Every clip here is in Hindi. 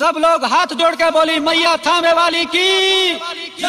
सब लोग हाथ जोड़ के बोली मैया थामे वाली की? बाबूजी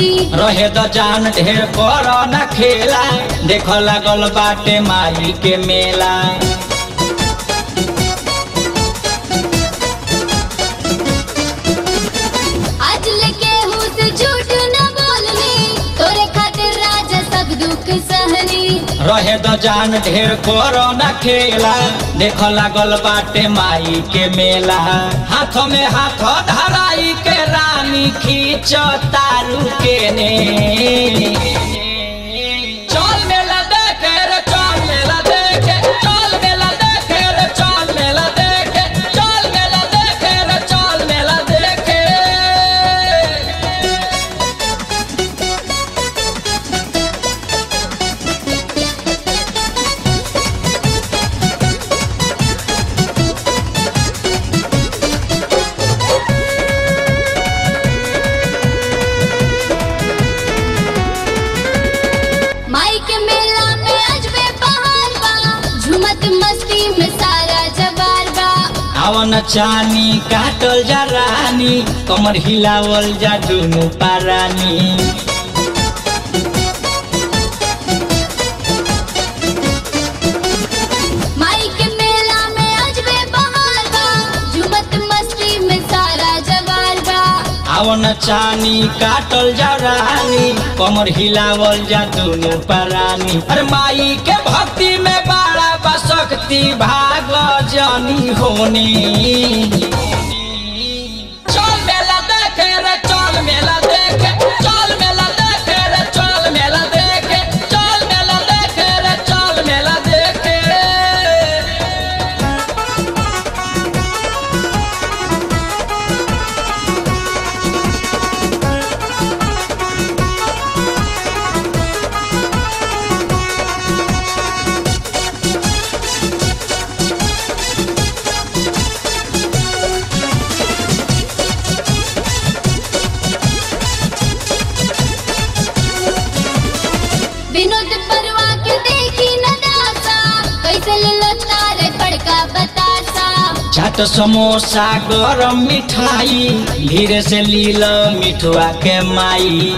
रहे तो जान ढेर कर न खेला देख लागल बाटे माई के मेला अचल के से झूठ न बोलनी तोरे खातिर राजा सब दुख सहनी। रहे तो जान ढेर कर न खेला देख लागल बाटे माई के मेला हाथ में हाथ धराई के रानी खींच तारू। ने आवन चानी काटल जा रानी कमर हिलावल जा दुनु पारानी। आवन चानी, काटल जा रानी कमर हिलावल जा दुनु परानी। अरे माई के भक्ति में बाड़ा बसक्ति भाग जानी होनी। चाट समोसा गरम मिठाई धीरे से लील मिठुआ के माई।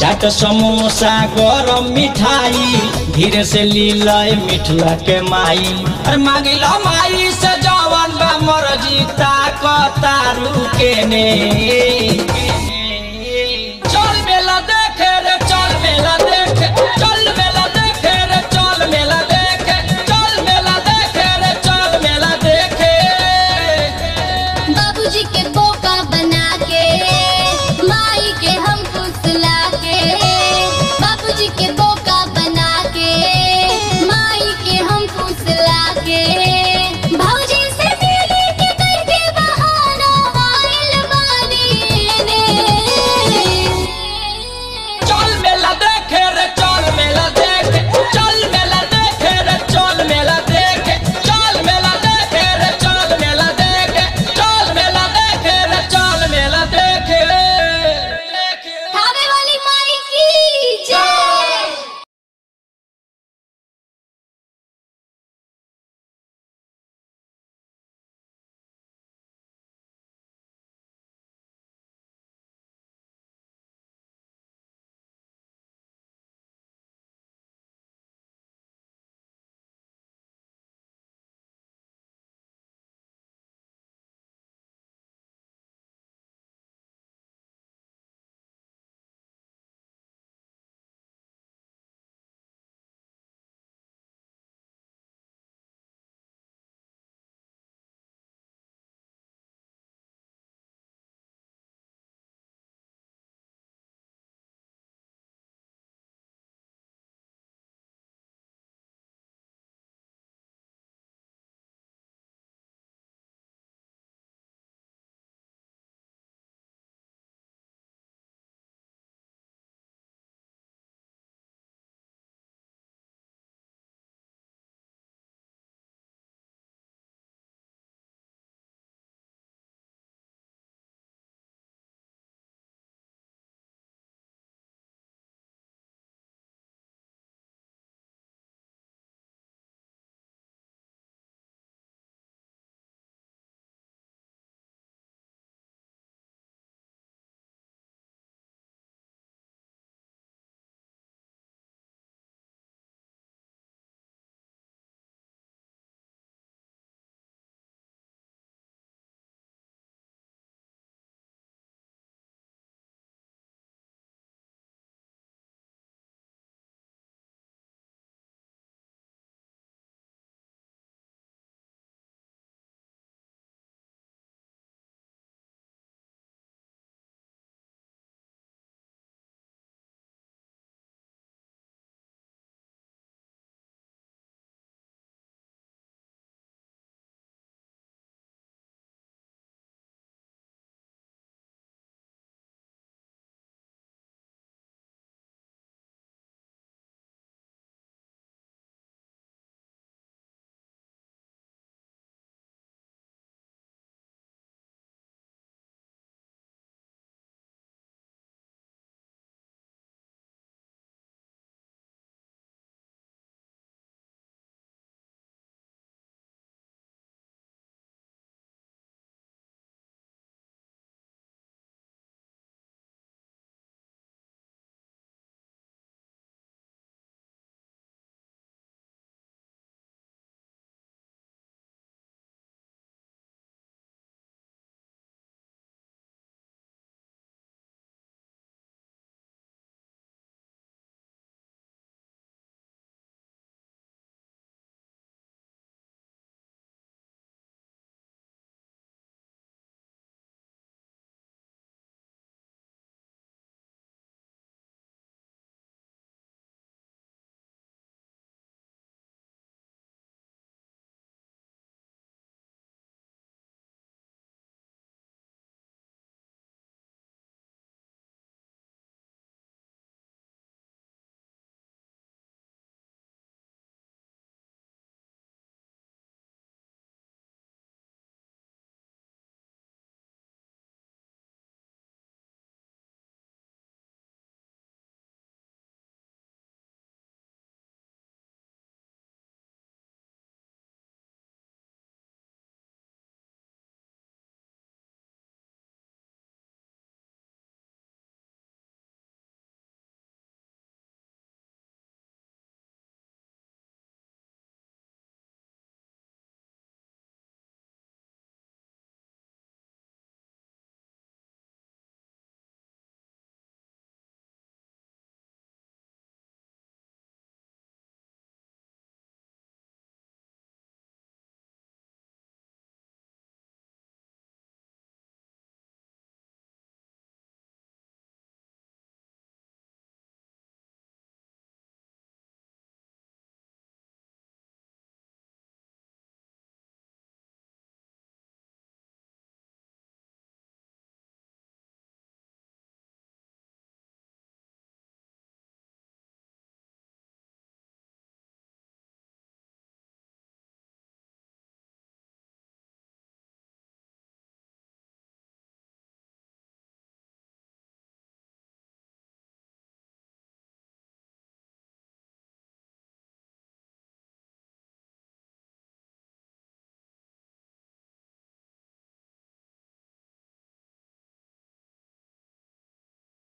चाट समोसा गरम मिठाई धीरे से लील मिठुआ के माई। अरे मांगिल माई से बा मर्ज़ी जीता कतारू के ने